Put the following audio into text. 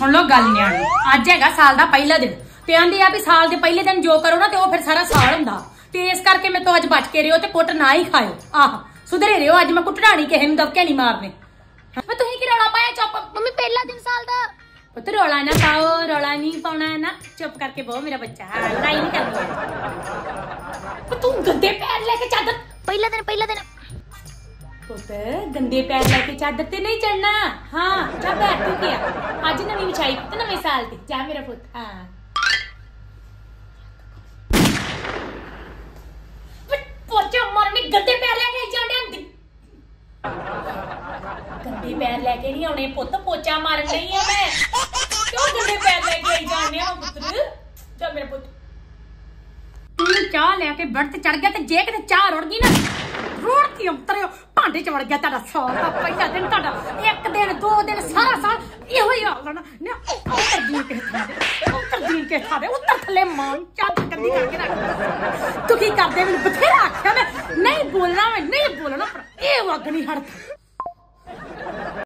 ਸੁਣ ਲਓ ਗੱਲ ਨਿਆਣੀ ਅੱਜ ਹੈਗਾ ਸਾਲ ਦਾ ਪਹਿਲਾ ਦਿਨ ਤੇ ਆਂਦੀ ਆ ਵੀ ਸਾਲ ਦੇ ਪਹਿਲੇ ਦਿਨ ਜੋ ਕਰੋ ਨਾ ਤੇ ਉਹ ਫਿਰ ਸਾਰਾ ਸਾਲ ਹੁੰਦਾ ਤੇ ਇਸ ਕਰਕੇ ਮੈਂ ਤੋਂ ਅੱਜ ਬਚ ਕੇ ਰਿਓ ਤੇ ਕੁੱਟ ਨਾ ਹੀ ਖਾਇਓ ਆਹ ਸੁਧਰੇ ਰਿਓ ਅੱਜ ਮੈਂ ਕੁੱਟਣਾ ਨਹੀਂ ਕਿਸੇ ਨੂੰ ਦਬਕੇ ਨਹੀਂ ਮਾਰਨੇ ਮੈਂ ਤੁਸੀਂ ਕੀ ਰੌਲਾ ਪਾਇਆ ਚੁੱਪ ਮੰਮੀ ਪਹਿਲਾ ਦਿਨ ਸਾਲ ਦਾ ਪੁੱਤ ਰੌਲਾ ਨਾ ਪਾਓ ਰੌਲਾ ਨਹੀਂ ਪਾਉਣਾ ਹੈ ਨਾ ਚੁੱਪ ਕਰਕੇ ਬਹੁ ਮੇਰਾ ਬੱਚਾ ਹਾਂ ਲੜਾਈ ਨਹੀਂ ਕਰਨੀ ਪੁੱਤ ਤੂੰ ਗੰਦੇ ਪੈਰ ਲੈ ਕੇ ਚਾਦਰ ਪਹਿਲਾ ਦਿਨ ਪਹਿਲਾ ਦਿਨ ਪੁੱਤ ਗੰਦੇ ਪੈਰ ਲੈ ਕੇ ਚਾਦਰ ਤੇ ਨਹੀਂ ਚੜਨਾ ਹਾਂ ਜਾ ਬੈਠ ਤੂੰ ਕੀ ਅੱਜ ਨਵੀਂ ਵਿਛਾਈ ਪੁੱਤ ਨਵੇਂ ਸਾਲ ਤੇ ਜਾ ਮੇਰਾ ਪੁੱਤ ਹਾਂ ਪੁੱਤ ਪੋਚਾ ਮਾਰਨੀ ਗੰਦੇ ਪੈਰ ਲੈ ਕੇ ਜਾਂਦੇ ਹੁੰਦੀ ਗੰਦੇ ਪੈਰ ਲੈ ਕੇ ਨਹੀਂ ਆਉਣੇ ਪੁੱਤ ਪੋਚਾ ਮਾਰਨ ਨਹੀਂ ਆ ਮੈਂ ਕਿਉਂ ਗੰਦੇ ਪੈਰ ਲੈ ਕੇ ਆਈ ਜਾਂਦੇ ਆ ਪੁੱਤਰ ਜਾ ਮੇਰਾ ਪੁੱਤ ਤੂੰ ਚਾਹ ਲੈ ਕੇ ਬੜ ਤੇ ਚੜ ਗਿਆ ਤੇ ਜੇ ਕਿਤੇ ਚਾਹ ਰੁੜ ਗਈ ਨਾ ਰੋੜਤੀ ਉਤਰਿਓ ਭਾਂਡੇ ਚ ਵੜ ਗਿਆ ਤੁਹਾਡਾ ਸਾਲ ਦਾ ਪਹਿਲਾ ਦਿਨ ਤੁਹਾਡਾ ਇੱਕ ਦਿਨ ਦੋ ਦਿਨ ਸਾਰਾ ਸਾਲ ਇਹੋ ਹੀ ਹਾਲ ਨਾ ਨਾ ਕੇ ਥਾਂ ਉੱਤਰ ਦੀ ਕੇ ਥਾਂ ਉੱਤਰ ਥੱਲੇ ਮਾਂ ਚੱਦ ਕੰਦੀ ਕਰਕੇ ਰੱਖ ਤੂੰ ਕੀ ਕਰਦੇ? ਮੈਨੂੰ ਬਥੇਰਾ ਆਖਿਆ ਮੈਂ, ਨਹੀਂ ਬੋਲਣਾ ਮੈਂ, ਨਹੀਂ ਬੋਲਣਾ, ਪਰ ਇਹ ਵਗ ਨਹੀਂ ਹੜਦਾ